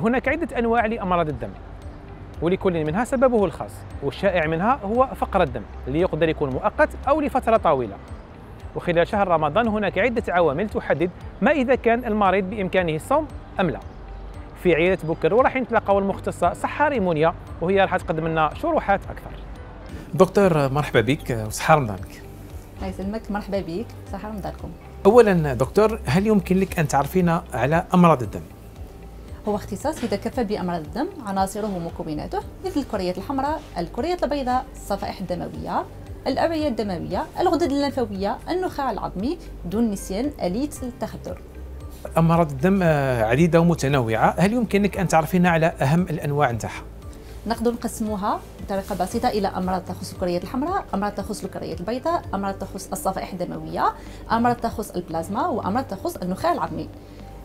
هناك عدة أنواع لأمراض الدم ولكل منها سببه الخاص والشائع منها هو فقر الدم اللي يقدر يكون مؤقت أو لفترة طويلة. وخلال شهر رمضان هناك عدة عوامل تحدد ما إذا كان المريض بإمكانه الصوم أم لا. في عيادة بكر وراح نتلاقاو المختصة صحة ريمونيا وهي راح تقدم لنا شروحات أكثر. دكتور مرحبا بك وصحة رمضانك. الله يسلمك مرحبا بك صحة رمضانكم. أولا دكتور هل يمكن لك أن تعرفينا على أمراض الدم؟ هو اختصاص يتكفل بأمراض الدم عناصره ومكوناته مثل الكريات الحمراء الكريات البيضاء الصفائح الدموية الأوعية الدموية الغدد الليمفاوية النخاع العظمي دون نسيان آلية التخدر أمراض الدم آه، عديدة ومتنوعة هل يمكن لك أن تعرفينا على أهم الأنواع نتاعها؟ نقدر نقسموها بطريقة بسيطة إلى أمراض تخص الكريات الحمراء، أمراض تخص الكريات البيضاء، أمراض تخص الصفائح الدموية، أمراض تخص البلازما وأمراض تخص النخاع العظمي.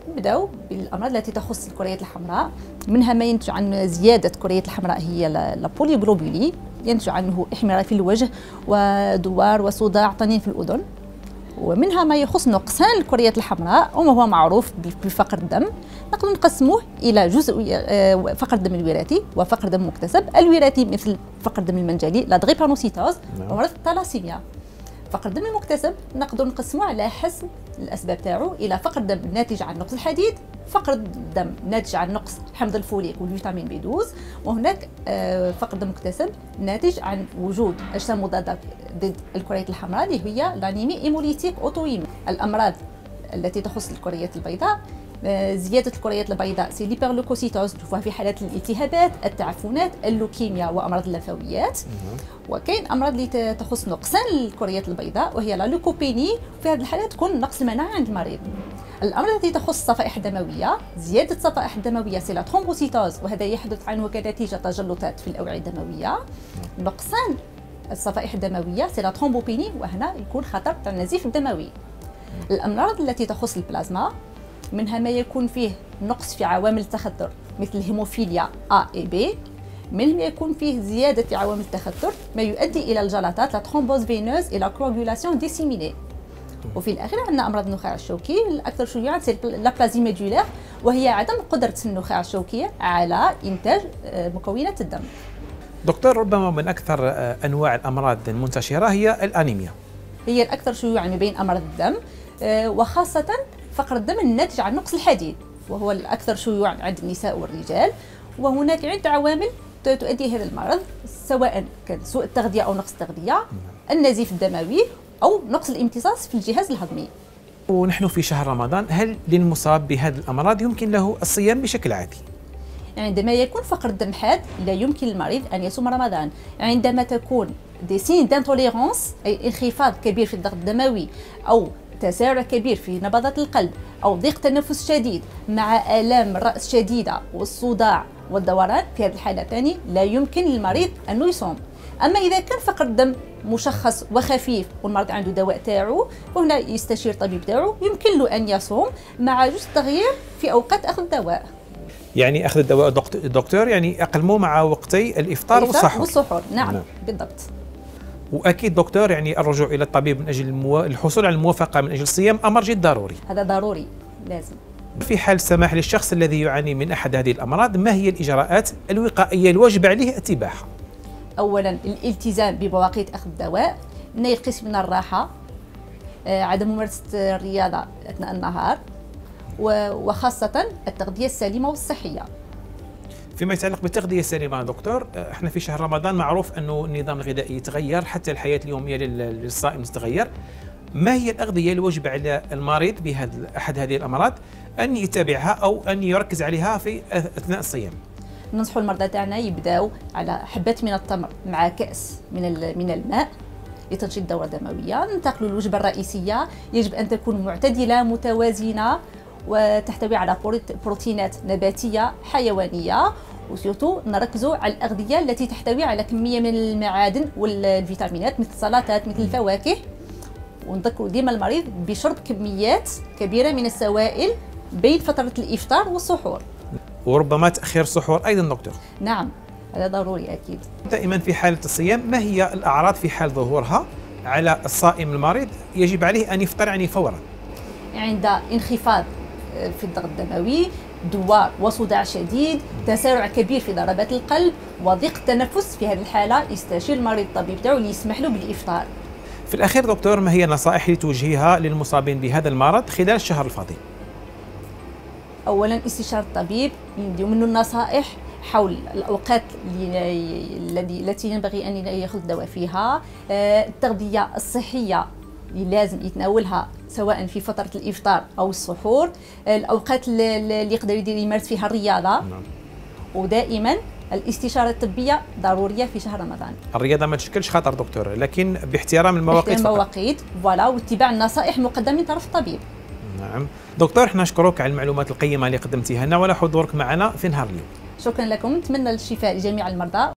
نبداو بالأمراض التي تخص الكريات الحمراء. منها ما ينتج عن زيادة الكريات الحمراء هي la polyglobulie ينتج عنه احمرار في الوجه ودوار وصداع طنين في الأذن. ومنها ما يخص نقصان الكريات الحمراء وما هو معروف بفقر الدم. نقدر نقسموه إلى جزء آه، فقر الدم الوراثي وفقر دم مكتسب الوراثي مثل فقر الدم المنجلي la drépanocytose نعم. ومرض الثلاسيميا فقر الدم المكتسب نقدر نقسموه على حسب الأسباب تاعو إلى فقر دم ناتج عن نقص الحديد فقر الدم ناتج عن نقص حمض الفوليك والفيتامين بي 12 وهناك آه، فقر دم مكتسب ناتج عن وجود أجسام مضادة ضد الكريات الحمراء اللي هي l'anémie hémolytique auto-immune. الأمراض التي تخص الكريات البيضاء زيادة الكريات البيضاء. c'est l'hyperleucocytose نشوفها في حالات الالتهابات التعفنات اللوكيميا وأمراض الليمفاويات وكاين أمراض اللي تخص نقصان الكريات البيضاء وهي la leucopénie. في هذه الحالات تكون نقص المناعه عند المريض. الأمراض التي تخص الصفائح الدموية زيادة الصفائح الدموية c'est la thrombocytose وهذا يحدث عنه كنتيجة تجلطات في الأوعية الدموية. نقصان الصفائح الدموية c'est la thrombopénie وهنا يكون خطر تاع النزيف الدموي الأمراض التي تخص البلازما منها ما يكون فيه نقص في عوامل التخثر مثل الهيموفيليا A و B. منهم يكون فيه زيادة في عوامل التخثر ما يؤدي إلى الجلطات la thrombose veineuse et la coagulation disséminée وفي الأخير عندنا أمراض النخاع الشوكي الأكثر شيوعا c'est l'aplasie médullaire وهي عدم قدرة النخاع الشوكي على إنتاج آه، مكونات الدم. دكتور ربما من أكثر آه، أنواع الأمراض المنتشرة هي الأنيميا. هي الأكثر شيوعا ما بين أمراض الدم آه، وخاصة فقر الدم الناتج عن نقص الحديد وهو الأكثر شيوعا عند النساء والرجال. وهناك عدة عوامل تؤدي هذا المرض سواء كان سوء التغذية أو نقص التغذية النزيف الدموي أو نقص الامتصاص في الجهاز الهضمي. ونحن في شهر رمضان هل للمصاب بهذه الأمراض يمكن له الصيام بشكل عادي؟ عندما يكون فقر الدم حاد لا يمكن للمريض أن يصوم رمضان. عندما تكون دي سين دانتوليرونس أي انخفاض كبير في الضغط الدموي أو تسارع كبير في نبضات القلب أو ضيق تنفس شديد مع آلام الراس شديدة والصداع والدوران في هذه الحالة ثاني لا يمكن للمريض انه يصوم أما إذا كان فقر الدم مشخص وخفيف والمريض عنده دواء تاعو فهنا يستشير الطبيب تاعو يمكن له أن يصوم مع جزء تغيير في أوقات أخذ الدواء يعني أخذ الدواء دكت- دكتور يعني أقلمه مع وقتي الإفطار والسحور والسحور نعم, نعم. نعم. بالضبط وأكيد دكتور يعني الرجوع إلى الطبيب من أجل المو... الحصول على الموافقة من أجل الصيام أمر جد ضروري. هذا ضروري لازم. في حال السماح للشخص الذي يعاني من أحد هذه الأمراض ما هي الإجراءات الوقائية الواجب عليه اتباعها؟ اولا الالتزام بمواقيت أخذ الدواء نقص من الراحة آه، عدم ممارسة الرياضة أثناء النهار وخاصة التغذية السليمة والصحية. فيما يتعلق بالتغذية السليمة دكتور آه، إحنا في شهر رمضان معروف أنه النظام الغذائي يتغير حتى الحياة اليومية لل- للصائم تتغير. ما هي الأغذية الواجبة على المريض بهذا أحد هذه الأمراض؟ أن يتابعها أو أن يركز عليها في أثناء الصيام. ننصح المرضى تاعنا يبداو على حبات من التمر مع كأس من من الماء لتنشيط الدورة الدموية ننتقل للوجبة الرئيسية. يجب أن تكون معتدلة متوازنة. وتحتوي على بروت- بروتينات نباتية حيوانية. وسيرتو نركزوا على الأغذية التي تحتوي على كمية من المعادن والفيتامينات مثل السلطات مثل الفواكه. ونذكروا ديما المريض بشرب كميات كبيرة من السوائل بين فترة الإفطار والسحور. وربما تأخير السحور أيضا دكتور. نعم هذا ضروري أكيد. دائما في حالة الصيام ما هي الأعراض في حال ظهورها على الصائم المريض؟ يجب عليه أن يفطر يعني فورا. عند انخفاض في الضغط الدموي دوار وصداع شديد تسارع كبير في ضربات القلب وضيق التنفس في هذه الحالة يستشير المريض الطبيب تاعو ليسمح له بالإفطار في الأخير دكتور ما هي النصائح اللي توجهيها للمصابين بهذا المرض خلال الشهر الفاضل؟ اولا استشاره الطبيب يديو منه النصائح حول الأوقات التي ينبغي أن يأخذ الدواء فيها آه، التغذية الصحية اللي لازم يتناولها سواء في فترة الإفطار أو السحور الأوقات اللي يقدر يدير يمارس فيها الرياضة. نعم. ودائما الاستشارة الطبية ضرورية في شهر رمضان. الرياضة ما تشكلش خطر دكتور لكن باحترام المواقيت المواقيت فوالا واتباع النصائح المقدمه من طرف الطبيب. نعم. دكتور إحنا نشكرك على المعلومات القيمة اللي قدمتيها لنا وعلى حضورك معنا في نهار اليوم. شكرا لكم. نتمنى الشفاء لجميع المرضى.